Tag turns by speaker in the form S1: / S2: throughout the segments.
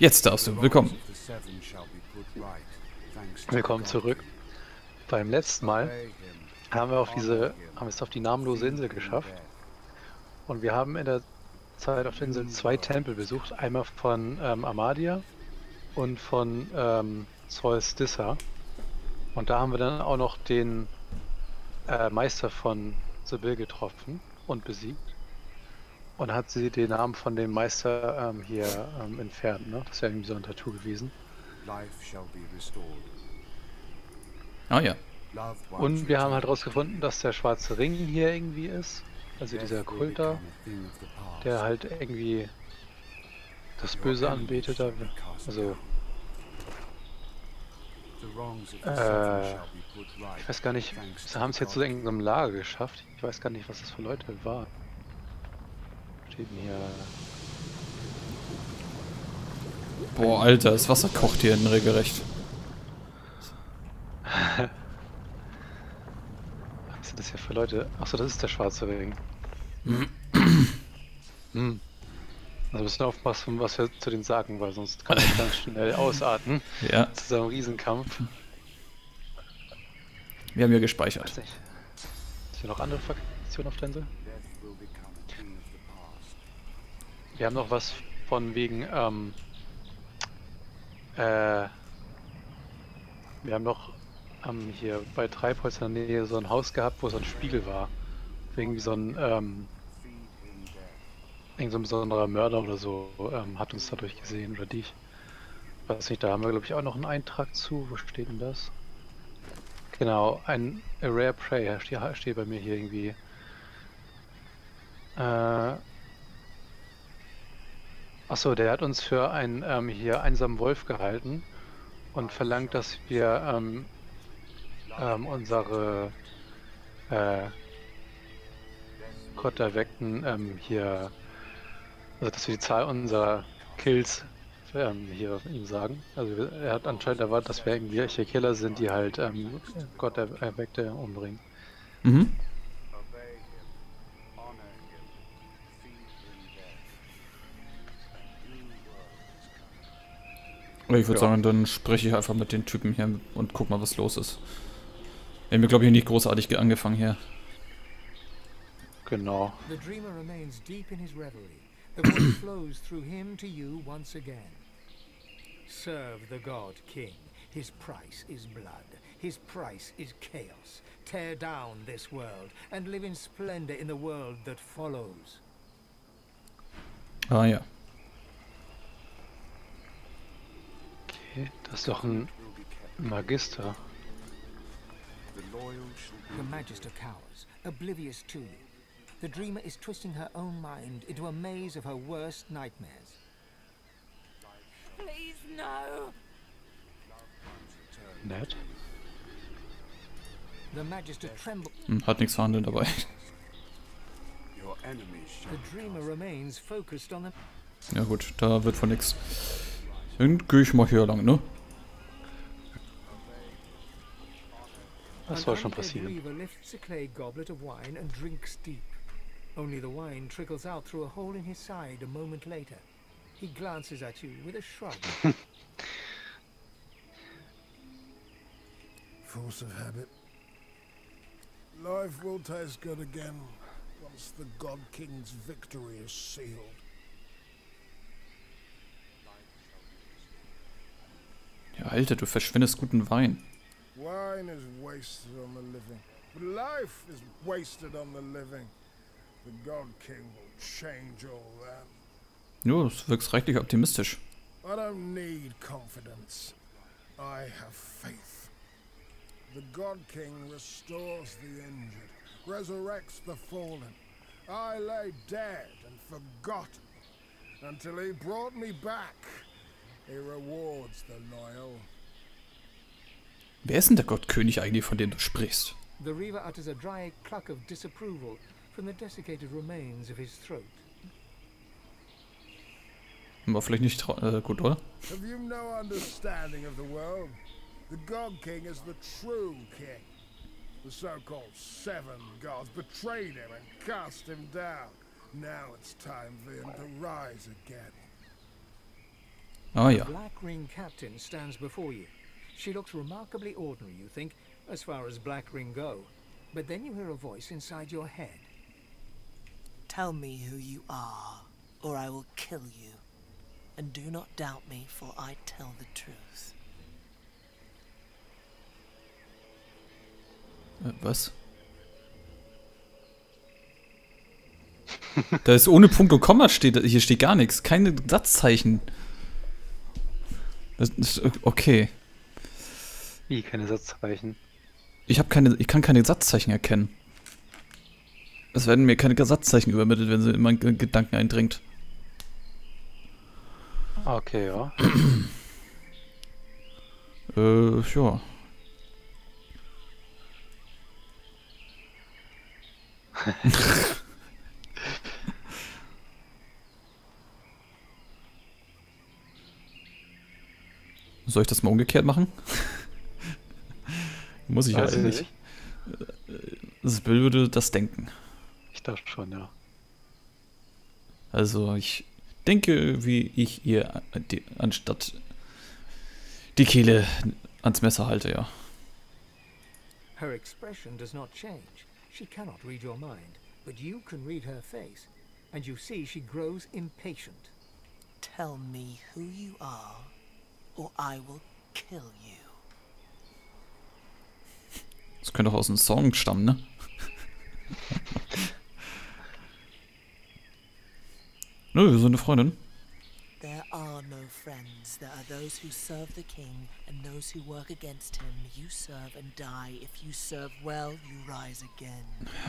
S1: Jetzt darfst du. Willkommen.
S2: Willkommen zurück. Beim letzten Mal haben wir auf diese, haben es auf die namenlose Insel geschafft. Und wir haben in der Zeit auf der Insel zwei Tempel besucht. Einmal von ähm, Amadia und von ähm, Solstissa. Und da haben wir dann auch noch den äh, Meister von Sibyl getroffen und besiegt. Und hat sie den Namen von dem Meister ähm, hier ähm, entfernt, ne? Das wäre irgendwie so ein Tattoo gewesen.
S1: Ah ja.
S2: Und wir haben halt rausgefunden, dass der schwarze Ring hier irgendwie ist. Also dieser Kult da, der halt irgendwie das Böse anbetet. Da. Also äh, ich weiß gar nicht, sie haben es jetzt zu irgendeinem Lager geschafft. Ich weiß gar nicht, was das für Leute waren. Steht hier.
S1: Boah, Alter, das Wasser kocht hier in regelrecht.
S2: was sind das hier für Leute? Achso, das ist der schwarze Ring. hm. Also müssen wir aufpassen, was wir zu denen sagen, weil sonst kann ich ganz schnell ausatmen.
S1: Ja.
S2: So einem Riesenkampf.
S1: Wir haben ja gespeichert.
S2: Ist hier noch andere Fraktionen auf der Insel? Wir haben noch was von wegen, ähm, äh, wir haben noch ähm, hier bei Treibholz in der Nähe so ein Haus gehabt, wo so ein Spiegel war. Wegen so ein, ähm, irgend so ein besonderer Mörder oder so ähm, hat uns dadurch gesehen oder dich. Weiß nicht, da haben wir glaube ich auch noch einen Eintrag zu. Wo steht denn das? Genau, ein Rare Prey steht, steht bei mir hier irgendwie. Äh, Achso, der hat uns für einen ähm, hier einsamen Wolf gehalten und verlangt, dass wir ähm, ähm, unsere äh, Gott erweckten ähm, hier, also dass wir die Zahl unserer Kills ähm, hier ihm sagen. Also er hat anscheinend erwartet, dass wir irgendwelche Killer sind, die halt ähm, Gott erweckte umbringen.
S1: Mhm. Ich würde ja. sagen, dann spreche ich einfach mit den Typen hier und guck mal, was los ist. Wir haben, glaube ich, nicht großartig angefangen hier.
S2: Genau. The dreamer remains deep in his reverie. The voice flows through him to you once again. Serve the god king. His price is blood. His price is chaos. Tear down this world and live in splendor in the world that follows.
S1: Ah ja.
S2: Okay, das ist doch ein Magister. The Magister cowers, oblivious to you. The dreamer is twisting her own mind into a maze of her worst nightmares. Please, no! Nett. The Magister tremble.
S1: Hm, hat nichts verhandelt dabei.
S2: The dreamer remains focused on the
S1: Ja gut, da wird von nichts. Dann gehe ich mal hier lang, ne?
S2: Was soll schon passieren? Only the wine trickles out through a hole in his side a moment later. He glances at you with a shrug.
S3: Force of habit. Life will taste good again once the God King's victory is sealed.
S1: Alter, du verschwendest guten Wein.
S3: Wine is wasted on the living, but life is wasted on the living. The God King will change all that.
S1: Jo, das wirkst reichlich optimistisch.
S3: I don't need confidence. I have faith. The God King restores the injured, resurrects the fallen. I lay dead and forgotten until he brought me back.
S1: Wer ist denn der Gottkönig eigentlich, von dem du sprichst?
S2: The Reaver utters a dry cluck of disapproval from the desiccated remains of his throat.
S1: War vielleicht nicht äh, gut, oder?
S3: Have you no understanding of the world? The God King is the true king. The so-called seven gods betrayed him and cast him down. Now it's time for him to rise again.
S1: Ah ja.
S4: The Black Ring Captain stands before you. She looks remarkably ordinary, you think, as far as Black Ring go. But then you hear a voice inside your head.
S5: Tell me who you are, or I will kill you. And do not doubt me, for I tell the truth.
S1: Äh, Was? da ist ohne Punkt und Komma steht, hier steht gar nichts. Keine Satzzeichen. Das ist okay.
S2: Wie, keine Satzzeichen.
S1: Ich habe keine, ich kann keine Satzzeichen erkennen. Es werden mir keine Satzzeichen übermittelt, wenn sie in meinen Ge- Gedanken eindringt.
S2: Okay, ja.
S1: Äh, ja. Soll ich das mal umgekehrt machen? Muss ich
S2: Weiß
S1: ja
S2: ich
S1: eigentlich.
S2: nicht.
S1: Das Bill würde das denken.
S2: Ich dachte schon, ja.
S1: Also ich denke, wie ich ihr die, anstatt die Kehle ans Messer halte, ja.
S4: Her expression does not change. She cannot read your mind, but you can read her face, and you see she grows impatient.
S5: Tell me who you are, or I will kill you.
S1: Das könnte auch aus einem Song stammen, ne? Nö, wir sind eine Freundin.
S5: There are no friends. There are those who serve the king and those who work against him. You serve and die. If you serve well, you rise again.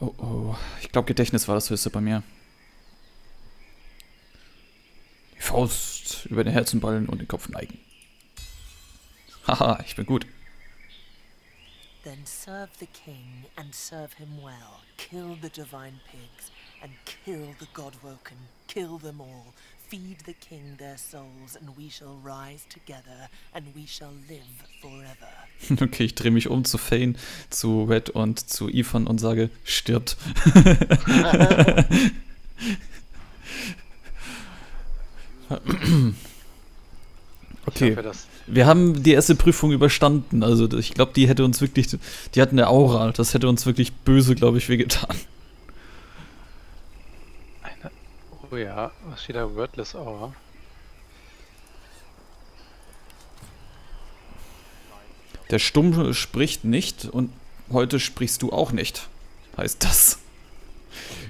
S1: Oh, oh. Ich glaube, Gedächtnis war das höchste bei mir. Die Faust über den Herzenballen und den Kopf neigen. Haha, ich bin gut.
S5: Then serve the king and serve him well. Kill the divine pigs and kill the Godwoken. Kill them all. Feed the king their souls, and we shall rise together, and we shall live forever.
S1: Okay, ich drehe mich um zu Fane, zu Red und zu Ethan und sage, stirbt.
S2: Ich
S1: okay,
S2: hoffe, dass
S1: wir haben die erste Prüfung überstanden. Also ich glaube, die hätte uns wirklich, die hatten eine Aura. Das hätte uns wirklich böse, glaube ich, wehgetan.
S2: eine. Oh ja, was steht da? Wordless Aura.
S1: Der Stumm spricht nicht und heute sprichst du auch nicht. Heißt das.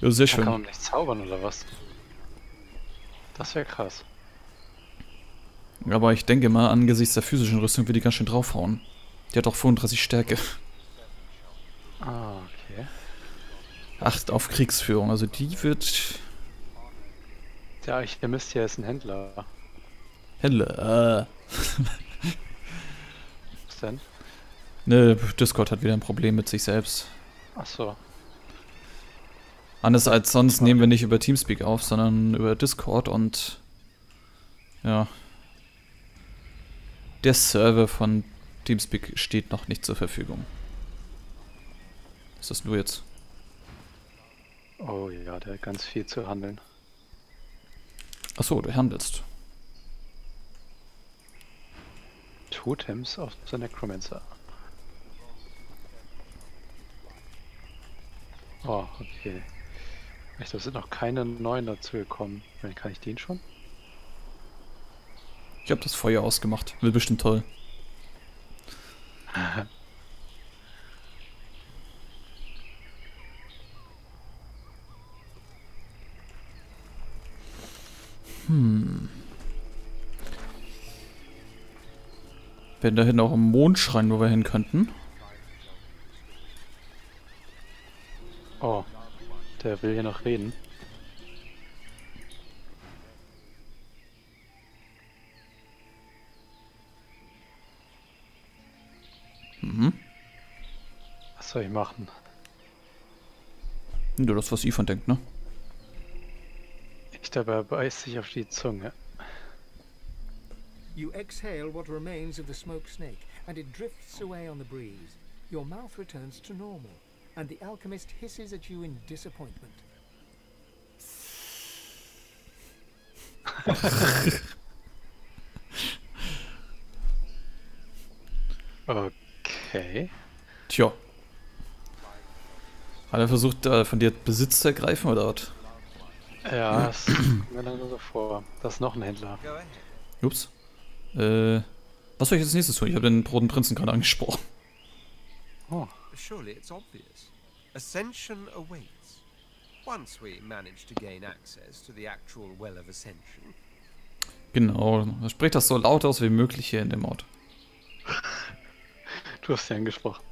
S1: Ja, sehr
S2: Da kann
S1: schön.
S2: man nicht zaubern oder was? Das wäre krass.
S1: Aber ich denke mal, angesichts der physischen Rüstung wird die ganz schön draufhauen. Die hat auch 35 Stärke.
S2: Ah, okay.
S1: 8 auf Kriegsführung. Also die wird.
S2: Der Alchemist hier ist ein Händler.
S1: Helle.
S2: Was denn?
S1: Ne, Discord hat wieder ein Problem mit sich selbst.
S2: Ach so.
S1: Anders als sonst nehmen wir nicht über Teamspeak auf, sondern über Discord und ja. Der Server von Teamspeak steht noch nicht zur Verfügung. Ist das nur jetzt?
S2: Oh ja, der hat ganz viel zu handeln.
S1: Achso, du handelst.
S2: Totems auf der Necromancer. Oh, okay. Echt, da sind noch keine neuen dazu gekommen. Kann ich den schon?
S1: Ich habe das Feuer ausgemacht. Wird bestimmt toll. Hm. Wenn da hinten auch ein Mondschrein, wo wir hin könnten.
S2: Oh, der will hier noch reden. soll ich machen?
S1: Nur das, was Ivan denkt, ne?
S2: Ich dabei beißt sich auf die Zunge.
S4: You exhale what remains of the smoke snake, and it drifts away on the breeze. Your mouth returns to normal, and the alchemist hisses at you in disappointment.
S2: okay.
S1: Tja. Hat er versucht, äh, von dir Besitz zu ergreifen oder was?
S2: Ja, das kommt mir langsam so vor. Das ist noch ein Händler.
S1: Ups. Äh, was soll ich jetzt nächstes tun? Ich habe den Roten Prinzen gerade angesprochen.
S2: Oh,
S6: Surely it's obvious. Ascension awaits. Once we manage to gain access to the actual Well of Ascension,
S1: Genau. Spricht das so laut aus wie möglich hier in dem Ort.
S2: du hast ja angesprochen.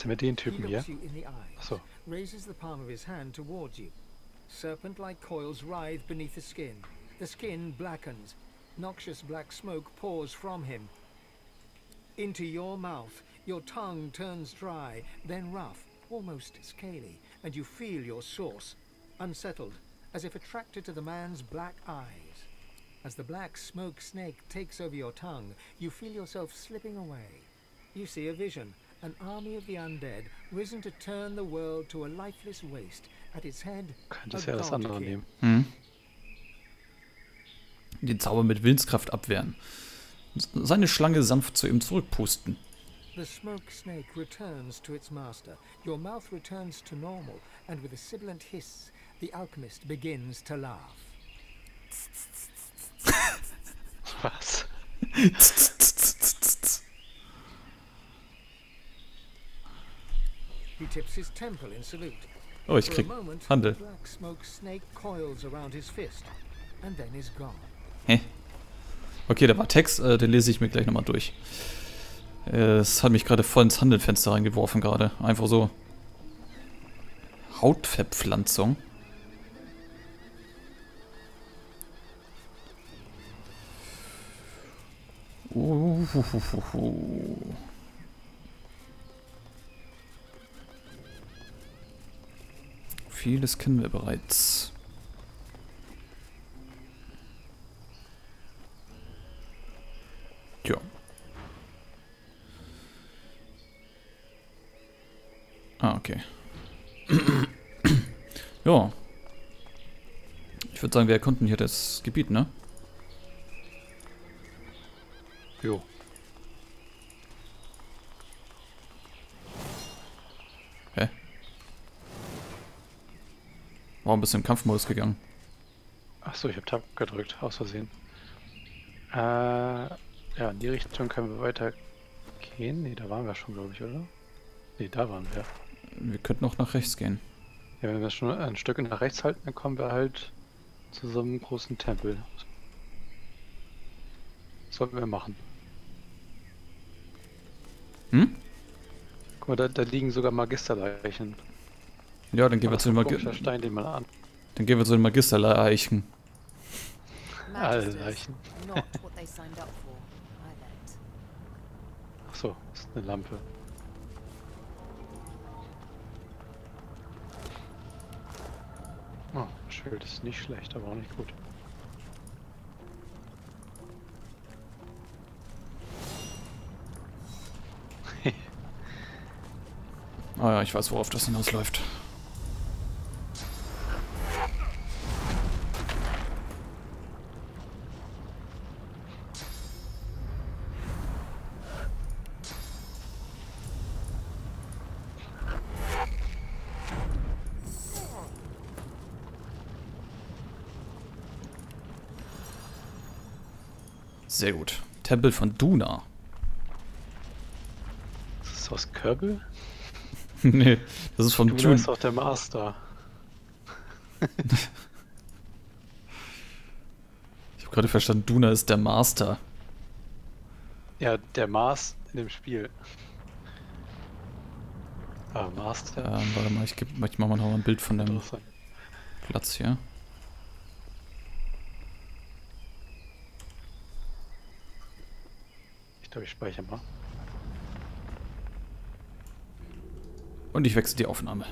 S2: Denn mit den Typen hier?
S4: looks you in the eye,
S2: Achso.
S4: raises the palm of his hand towards you. Serpent-like coils writhe beneath the skin. The skin blackens. Noxious black smoke pours from him. Into your mouth, your tongue turns dry, then rough, almost scaly, and you feel your source, unsettled, as if attracted to the man's black eyes. As the black smoke snake takes over your tongue, you feel yourself slipping away. You see a vision, an army of the undead, risen to turn the world to a lifeless waste. At its head,
S2: Könntest ja das andere
S4: king.
S2: nehmen.
S1: Hm. Den Zauber mit Willenskraft abwehren. Seine Schlange sanft zu ihm zurückpusten.
S4: The smoke snake returns to its master. Your mouth returns to normal, and with a sibilant hiss, the alchemist begins to laugh.
S2: Was?
S4: He tips his temple in salute.
S1: Oh, ich krieg Handel.
S4: the black smoke snake coils around his fist, and then is gone.
S1: Hä? Okay, da war Text, äh, den lese ich mir gleich nochmal durch. Äh, Es hat mich gerade voll ins Handelfenster reingeworfen gerade. Einfach so. Hautverpflanzung. Uhuhuhu. Vieles kennen wir bereits. Tja. Ah, okay. ja. Ich würde sagen, wir erkunden hier das Gebiet, ne?
S2: Jo.
S1: Bist du im Kampfmodus gegangen?
S2: Achso, ich habe Tab gedrückt, aus Versehen. Äh, ja, in die Richtung können wir weiter gehen. Ne, da waren wir schon, glaube ich, oder? Ne, da waren wir.
S1: Wir könnten auch nach rechts gehen.
S2: Ja, wenn wir schon ein Stück nach rechts halten, dann kommen wir halt zu so einem großen Tempel. Das sollten wir machen.
S1: Hm?
S2: Guck mal, da, da liegen sogar Magisterleichen.
S1: Ja, dann gehen wir zu den,
S2: ein
S1: Magi
S2: komischer Stein, den man an.
S1: dann gehen wir zu den Magisterleichen.
S2: Alle Leichen. Achso, das ist eine Lampe. Oh, Schild ist nicht schlecht, aber auch nicht gut.
S1: Ah ja, ich weiß, worauf das hinausläuft. Sehr gut. Tempel von Duna.
S2: Ist das aus Körbel?
S1: nee, das ist vom
S2: Du
S1: Dune.
S2: bist doch der Master.
S1: Ich habe gerade verstanden, Duna ist der Master.
S2: Ja, der Mars in dem Spiel. Ah, Master.
S1: Ähm, warte mal, ich, geb, ich mach mal noch ein Bild von dem. Platz hier.
S2: Ich glaube, ich speichere mal.
S1: Und ich wechsle die Aufnahme.